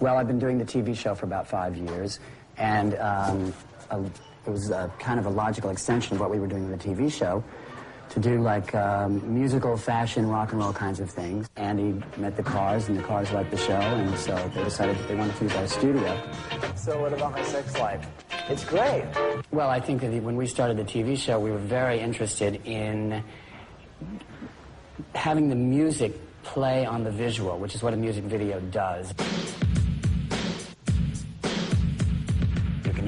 Well, I've been doing the TV show for about five years, and um, a, it was a, kind of a logical extension of what we were doing in the TV show to do like um, musical, fashion, rock and roll kinds of things. Andy met the Cars, and the Cars liked the show, and so they decided that they wanted to use our studio. So what about my sex life? It's great. Well, I think that when we started the TV show, we were very interested in having the music play on the visual, which is what a music video does.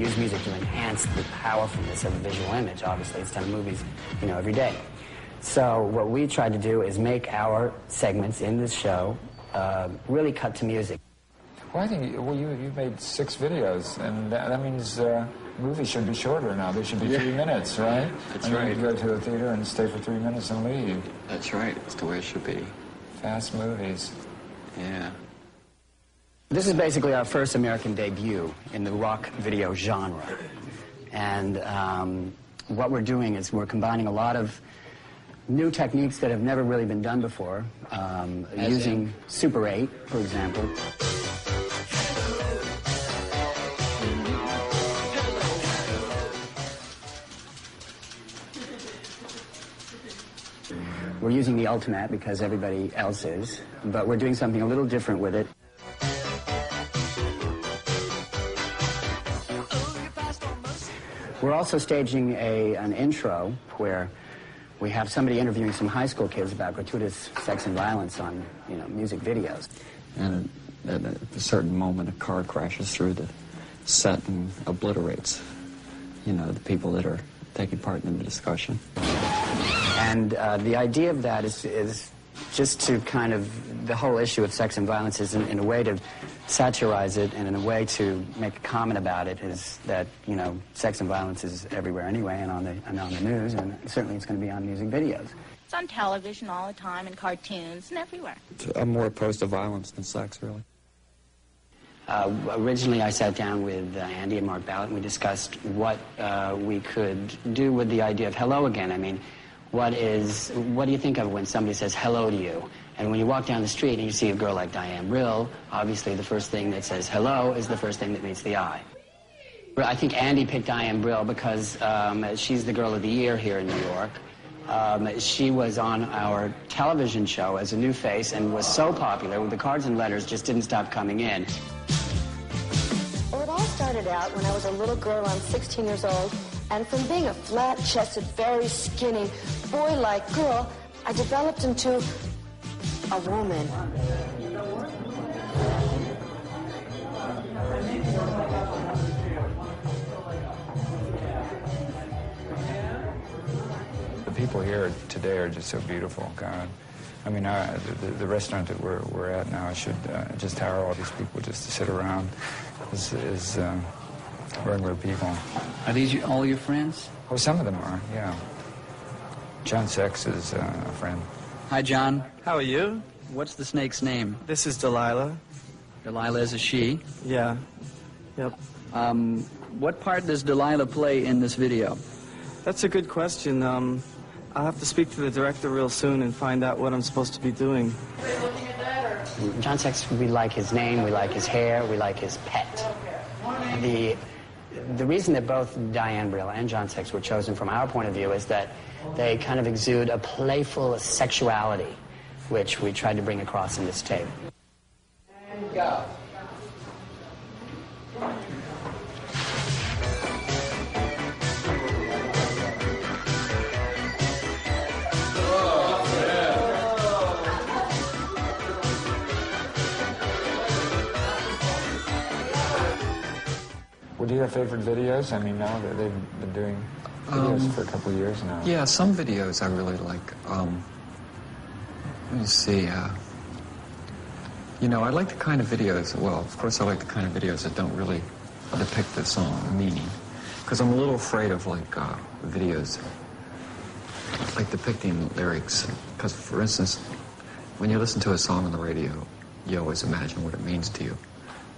Use music to enhance the powerfulness of a visual image. Obviously, it's done in movies, you know, every day. So what we tried to do is make our segments in this show uh, really cut to music. Well, I think well, you you made six videos, and that, that means uh, movies should be shorter now. They should be Yeah. three minutes, right? That's I mean, right. You go to a theater and stay for three minutes and leave. That's right. It's the way it should be. Fast movies. Yeah. This is basically our first American debut in the rock video genre. And um, what we're doing is we're combining a lot of new techniques that have never really been done before, um, using in? Super 8, for example. We're using the Ultimatte because everybody else is, but we're doing something a little different with it. We're also staging a, an intro where we have somebody interviewing some high school kids about gratuitous sex and violence on, you know, music videos. And at a certain moment, a car crashes through the set and obliterates, you know, the people that are taking part in the discussion. And uh, the idea of that is, is just to kind of, the whole issue of sex and violence is in, in a way to satirize it and in a way to make a comment about it is that, you know, sex and violence is everywhere anyway and on the, and on the news and certainly it's going to be on music videos. It's on television all the time and cartoons and everywhere. I'm more opposed to violence than sex, really. Uh, originally, I sat down with uh, Andy and Mark Ballot, and we discussed what uh, we could do with the idea of hello again. I mean, what is, what do you think of when somebody says hello to you? And when you walk down the street and you see a girl like Diane Brill, obviously the first thing that says hello is the first thing that meets the eye. I think Andy picked Diane Brill because um, she's the girl of the year here in New York. Um, she was on our television show as a new face and was so popular, the cards and letters just didn't stop coming in. Well, it all started out when I was a little girl, I'm 16 years old, and from being a flat-chested, very skinny, boy-like girl, I developed into a woman. The people here today are just so beautiful, God. I mean, I, the, the restaurant that we're, we're at now, I should uh, just hire all these people just to sit around Is, as um, regular people. Are these your- all your friends? Oh, some of them are, yeah. John Sex is uh, a friend. Hi, John. How are you? What's the snake's name? This is Delilah. Delilah is a she. Yeah. Yep. Um, what part does Delilah play in this video? That's a good question. Um, I'll have to speak to the director real soon and find out what I'm supposed to be doing. John Sex, we like his name, we like his hair, we like his pet. The, the reason that both Diane Brill and John Sex were chosen from our point of view is that they kind of exude a playful sexuality, which we tried to bring across in this tape. And go. Do you have favorite videos? I mean, now that they've been doing videos Um, for a couple years now. Yeah, some videos I really like. Um, let me see. Uh, you know, I like the kind of videos. Well, of course, I like the kind of videos that don't really depict the song meaning, because I'm a little afraid of like uh, videos like depicting lyrics. Because, for instance, when you listen to a song on the radio, you always imagine what it means to you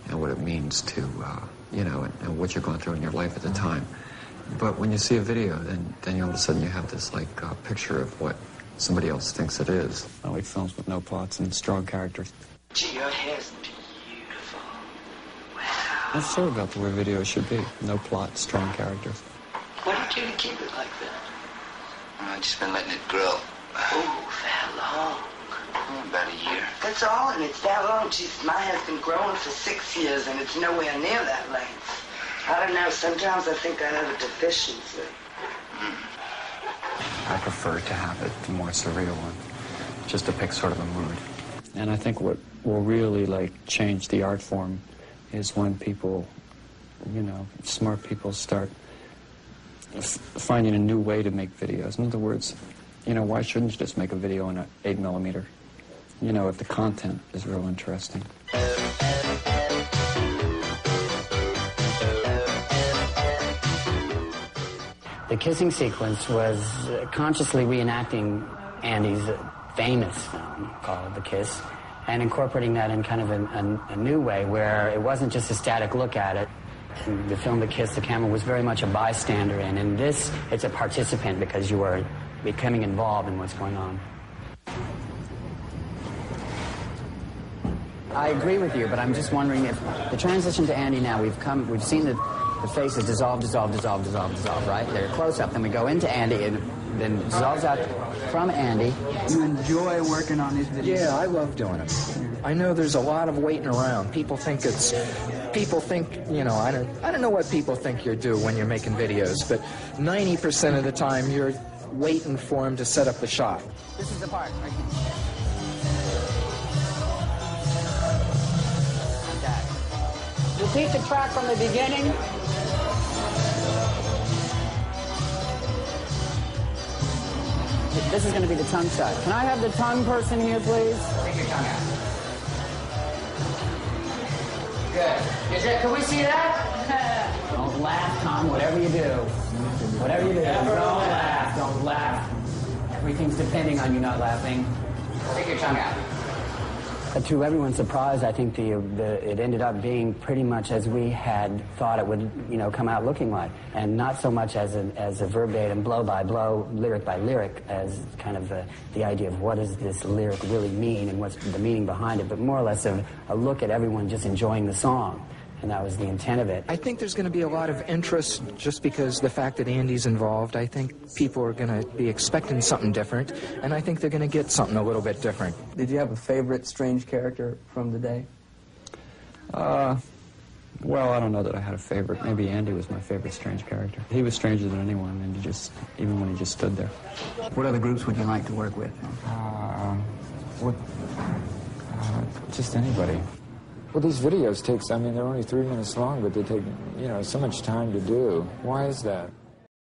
and what it means to, uh, you know, and, and what you're going through in your life at the time. But when you see a video, then, then all of a sudden you have this like uh, picture of what somebody else thinks it is. I like films with no plots and strong characters. Gee, your hair's beautiful. Wow. That's sort of about the way videos should be. No plot, strong characters. Why don't you keep it like that? I've just been letting it grow. Oh, that long. About a year. That's all, and it's that long. Geez, mine has been growing for six years, and it's nowhere near that length. I don't know. Sometimes I think I have a deficiency. Hmm. I prefer to have it the more surreal one, just to pick sort of a mood. And I think what will really like change the art form is when people, you know, smart people start f- finding a new way to make videos. In other words, you know, why shouldn't you just make a video in an eight millimeter? You know, if the content is real interesting. The kissing sequence was consciously reenacting Andy's famous film called The Kiss and incorporating that in kind of a, a, a new way where it wasn't just a static look at it. In the film The Kiss, the camera was very much a bystander in. In this, it's a participant because you are becoming involved in what's going on. I agree with you, but I'm just wondering if the transition to Andy now, we've come, we've seen the, the faces dissolve, dissolve, dissolve, dissolve, dissolve, right? They're close up, then we go into Andy, and then dissolves out from Andy. You enjoy working on these videos? Yeah, I love doing them. I know there's a lot of waiting around. People think it's, people think, you know, I don't, I don't know what people think you do when you're making videos, but 90% of the time you're waiting for them to set up the shot. This is the part, right Repeat the track from the beginning. This is going to be the tongue shot. Can I have the tongue person here, please? Take your tongue out. Good. Is it, can we see that? Don't laugh, Tom, whatever you do. Whatever you do, don't laugh. Don't laugh. Everything's depending on you not laughing. Take your tongue out. To everyone's surprise, I think the, the, it ended up being pretty much as we had thought it would, you know, come out looking like, and not so much as a, as a verbatim, blow by blow, lyric by lyric, as kind of the, the idea of what does this lyric really mean and what's the meaning behind it, but more or less a, a look at everyone just enjoying the song, and that was the intent of it. I think there's going to be a lot of interest just because the fact that Andy's involved. I think people are going to be expecting something different, and I think they're going to get something a little bit different. Did you have a favorite strange character from the day? Uh, well, I don't know that I had a favorite. Maybe Andy was my favorite strange character. He was stranger than anyone, and he just, even when he just stood there. What other groups would you like to work with? Uh, what? Uh, just anybody. Well, these videos takes. I mean, they're only three minutes long, but they take, you know, so much time to do. Why is that?